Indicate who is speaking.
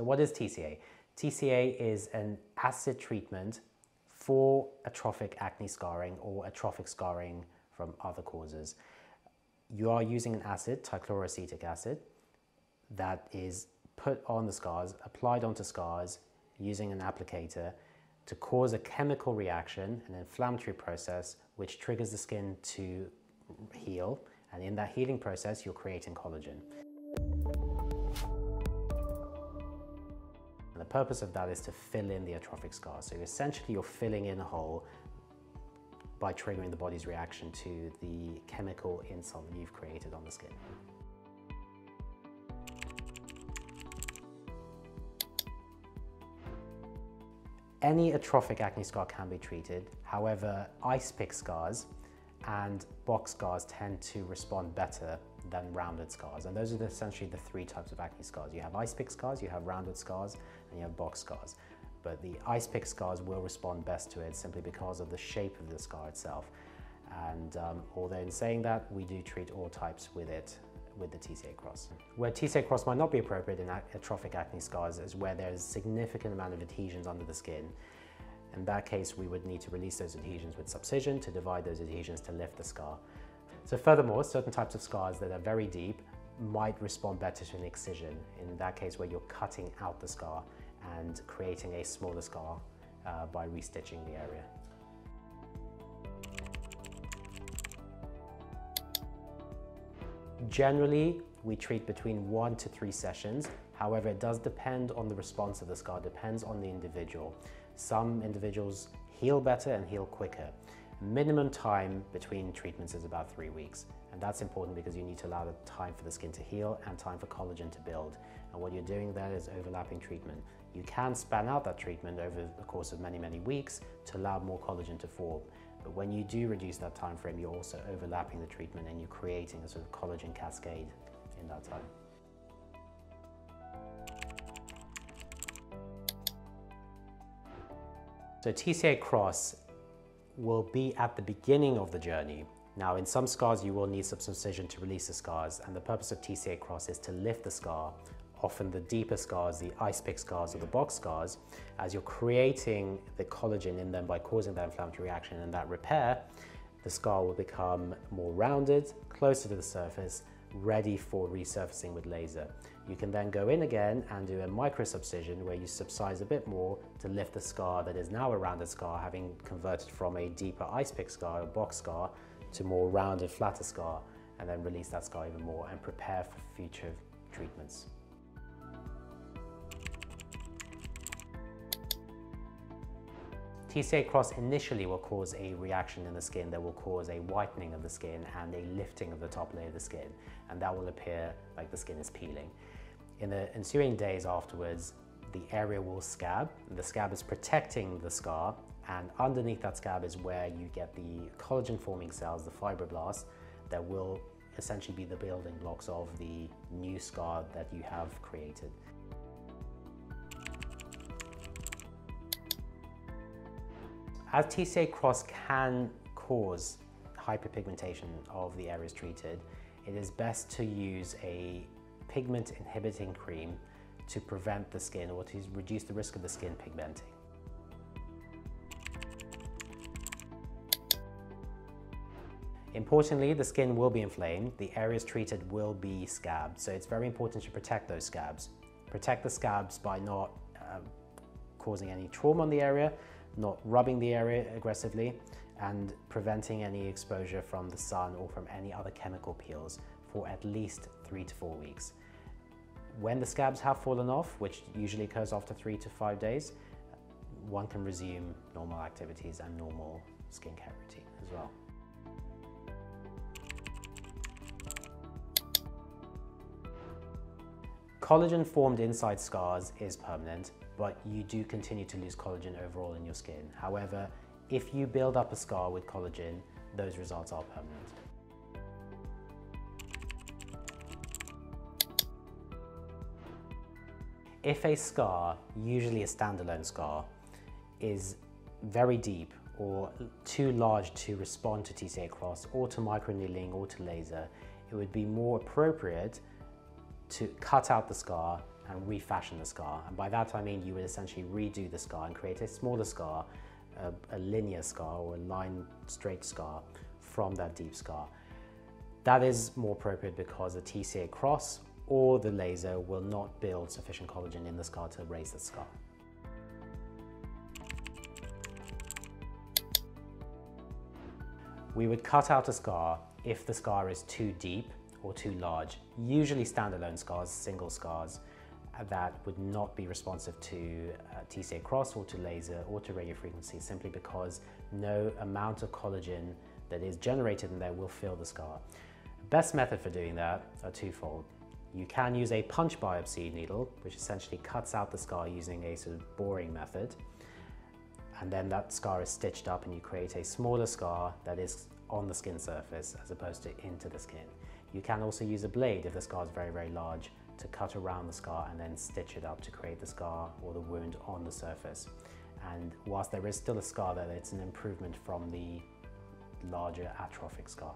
Speaker 1: So what is TCA? TCA is an acid treatment for atrophic acne scarring or atrophic scarring from other causes. You are using an acid, trichloroacetic acid, that is put on the scars, applied onto scars using an applicator to cause a chemical reaction, an inflammatory process, which triggers the skin to heal. And in that healing process, you're creating collagen. Purpose of that is to fill in the atrophic scar. So essentially, you're filling in a hole by triggering the body's reaction to the chemical insult that you've created on the skin. Any atrophic acne scar can be treated. However, ice pick scars and box scars tend to respond better than rounded scars. And those are essentially the three types of acne scars. You have ice pick scars, you have rounded scars, and you have box scars. But the ice pick scars will respond best to it simply because of the shape of the scar itself. And um, although in saying that, we do treat all types with it with the TCA cross. Where TCA cross might not be appropriate in atrophic acne scars is where there's a significant amount of adhesions under the skin. In that case, we would need to release those adhesions with subcision to divide those adhesions to lift the scar. So furthermore, certain types of scars that are very deep might respond better to an excision. In that case, where you're cutting out the scar and creating a smaller scar uh, by restitching the area. Generally, we treat between one to three sessions. However, it does depend on the response of the scar, depends on the individual. Some individuals heal better and heal quicker. Minimum time between treatments is about three weeks. And that's important because you need to allow the time for the skin to heal and time for collagen to build. And what you're doing there is overlapping treatment. You can span out that treatment over the course of many, many weeks to allow more collagen to form. But when you do reduce that time frame, you're also overlapping the treatment and you're creating a sort of collagen cascade in that time. So TCA cross will be at the beginning of the journey. Now in some scars you will need subcision to release the scars and the purpose of TCA cross is to lift the scar often the deeper scars, the ice pick scars or the box scars, as you're creating the collagen in them by causing that inflammatory reaction and that repair, the scar will become more rounded, closer to the surface, ready for resurfacing with laser. You can then go in again and do a micro subcision where you subcise a bit more to lift the scar that is now a rounded scar, having converted from a deeper ice pick scar or box scar to more rounded, flatter scar, and then release that scar even more and prepare for future treatments. TCA cross initially will cause a reaction in the skin that will cause a whitening of the skin and a lifting of the top layer of the skin, and that will appear like the skin is peeling. In the ensuing days afterwards, the area will scab. The scab is protecting the scar, and underneath that scab is where you get the collagen forming cells, the fibroblasts, that will essentially be the building blocks of the new scar that you have created. As TCA cross can cause hyperpigmentation of the areas treated, it is best to use a pigment inhibiting cream to prevent the skin or to reduce the risk of the skin pigmenting. Importantly, the skin will be inflamed, the areas treated will be scabbed, so it's very important to protect those scabs. Protect the scabs by not uh, causing any trauma on the area, not rubbing the area aggressively, and preventing any exposure from the sun or from any other chemical peels for at least three to four weeks. When the scabs have fallen off, which usually occurs after three to five days, one can resume normal activities and normal skincare routine as well. Collagen formed inside scars is permanent but you do continue to lose collagen overall in your skin. However, if you build up a scar with collagen, those results are permanent. If a scar, usually a standalone scar, is very deep or too large to respond to TCA cross or to microneedling or to laser, it would be more appropriate to cut out the scar and refashion the scar. And by that I mean you would essentially redo the scar and create a smaller scar, a, a linear scar or a line straight scar from that deep scar. That is more appropriate because the TCA cross or the laser will not build sufficient collagen in the scar to erase the scar. We would cut out a scar if the scar is too deep or too large. Usually standalone scars, single scars, that would not be responsive to uh, TCA cross or to laser or to radio frequency simply because no amount of collagen that is generated in there will fill the scar. Best method for doing that are twofold. You can use a punch biopsy needle, which essentially cuts out the scar using a sort of boring method. And then that scar is stitched up and you create a smaller scar that is on the skin surface as opposed to into the skin. You can also use a blade if the scar is very, very large to cut around the scar and then stitch it up to create the scar or the wound on the surface. And whilst there is still a scar there, it's an improvement from the larger atrophic scar.